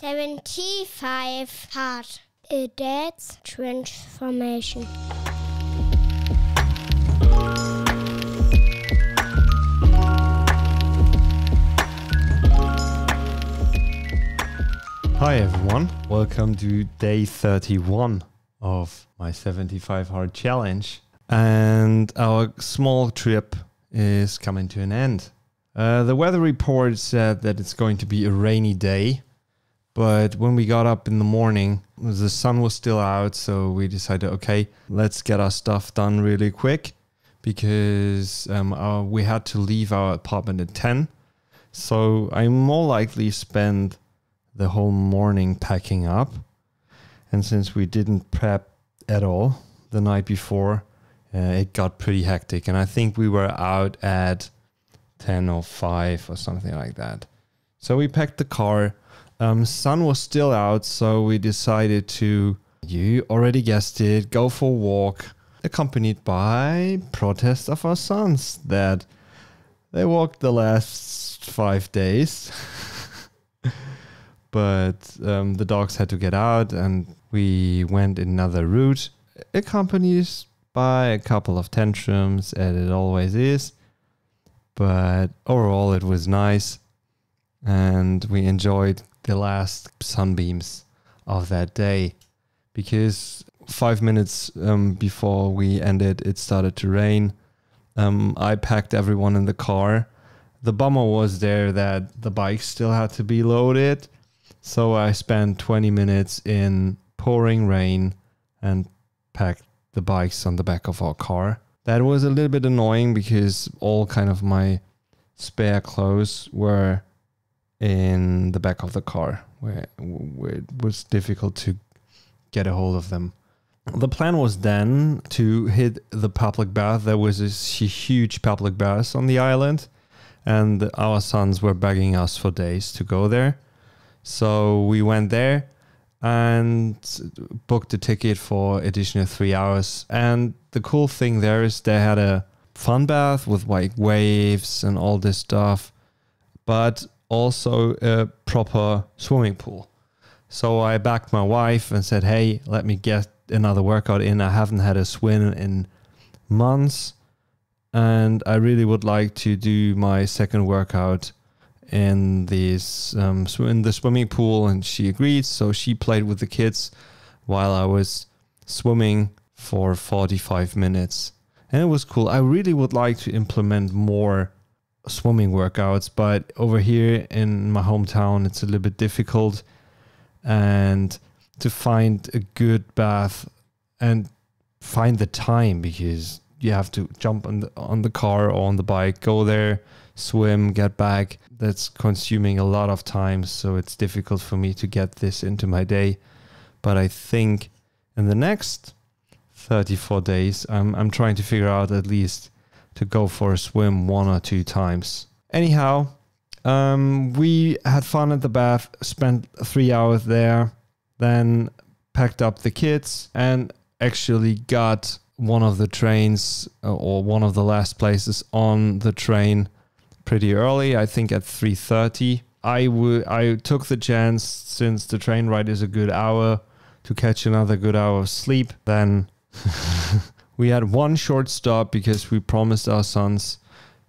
75 Hard. A Dad's Transformation. Hi everyone, welcome to day 31 of my 75 hard challenge. And our small trip is coming to an end. Uh, the weather report said that it's going to be a rainy day, but when we got up in the morning, the sun was still out, so we decided, okay, let's get our stuff done really quick because um, our, we had to leave our apartment at 10. So I more likely spend the whole morning packing up. And since we didn't prep at all the night before, uh, it got pretty hectic. And I think we were out at 10 or 5 or something like that. So we packed the car. Um, sun was still out, so we decided to, you already guessed it, go for a walk, accompanied by protests of our sons that they walked the last five days. but um, the dogs had to get out and we went another route accompanied by a couple of tantrums as it always is but overall it was nice and we enjoyed the last sunbeams of that day. Because five minutes um, before we ended it started to rain. Um, i packed everyone in the car. The bummer was there that the bikes still had to be loaded. So I spent 20 minutes in pouring rain and packed the bikes on the back of our car. That was a little bit annoying because all kind of my spare clothes were in the back of the car where, where it was difficult to get a hold of them. The plan was then to hit the public bath. There was this huge public bath on the island, and our sons were begging us for days to go there. So we went there and booked a ticket for additional three hours. And the cool thing there is they had a fun bath with like waves and all this stuff, but also a proper swimming pool. So I backed my wife and said, "Hey, let me get another workout in. I haven't had a swim in months, and I really would like to do my second workout in this um, in the swimming pool, and she agreed. So she played with the kids while I was swimming for 45 minutes, and it was cool. I really would like to implement more swimming workouts, but over here in my hometown, it's a little bit difficult, and to find a good bath and find the time because you have to jump on the on the car or on the bike, go there, swim, get back. That's consuming a lot of time, so it's difficult for me to get this into my day. But I think in the next 34 days, I'm I'm trying to figure out at least to go for a swim one or two times. Anyhow, um, we had fun at the bath, spent three hours there, then packed up the kids and actually got one of the trains uh, or one of the last places on the train pretty early. I think at 3:30. I would I took the chance since the train ride is a good hour to catch another good hour of sleep. Then we had one short stop because we promised our sons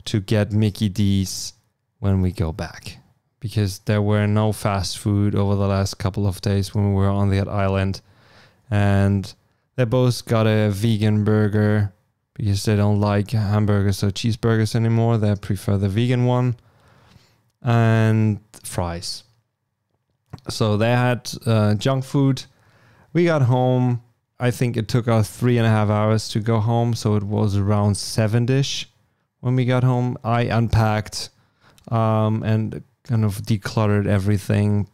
to get Mickey D's when we go back because there were no fast food over the last couple of days when we were on that island and they both got a vegan burger because they don't like hamburgers or cheeseburgers anymore. They prefer the vegan one and fries. So they had uh, junk food. We got home. I think it took us three and a half hours to go home. So it was around seven ish when we got home. I unpacked um, and kind of decluttered everything,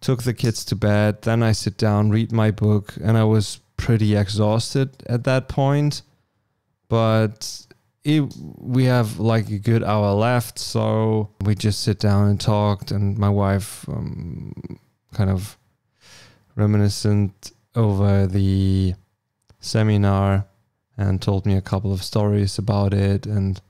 took the kids to bed. Then I sit down, read my book, and I was pretty exhausted at that point but it, we have like a good hour left, so we just sit down and talked, and my wife um, kind of reminiscent over the seminar and told me a couple of stories about it, and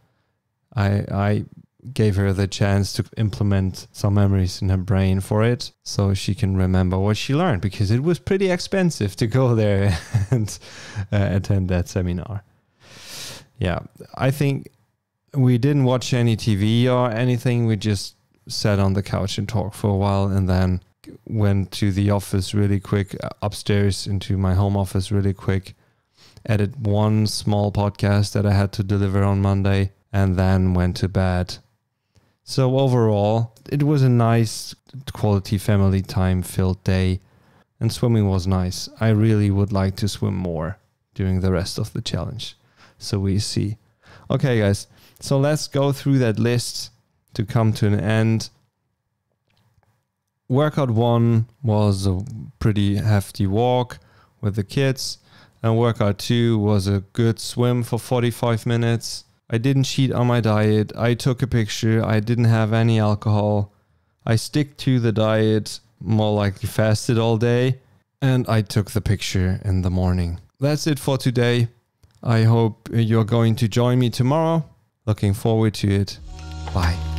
I I gave her the chance to implement some memories in her brain for it so she can remember what she learned because it was pretty expensive to go there and uh, attend that seminar. Yeah, I think we didn't watch any TV or anything. We just sat on the couch and talked for a while and then went to the office really quick, uh, upstairs into my home office really quick, edit one small podcast that I had to deliver on Monday, and then went to bed. So, overall, it was a nice quality family time filled day, and swimming was nice. I really would like to swim more during the rest of the challenge. So, we see. Okay, guys, so let's go through that list to come to an end workout one was a pretty hefty walk with the kids, and workout two was a good swim for 45 minutes. I didn't cheat on my diet. I took a picture. I didn't have any alcohol. I stick to the diet, more likely fasted all day, and I took the picture in the morning. That's it for today. I hope you're going to join me tomorrow. Looking forward to it. Bye.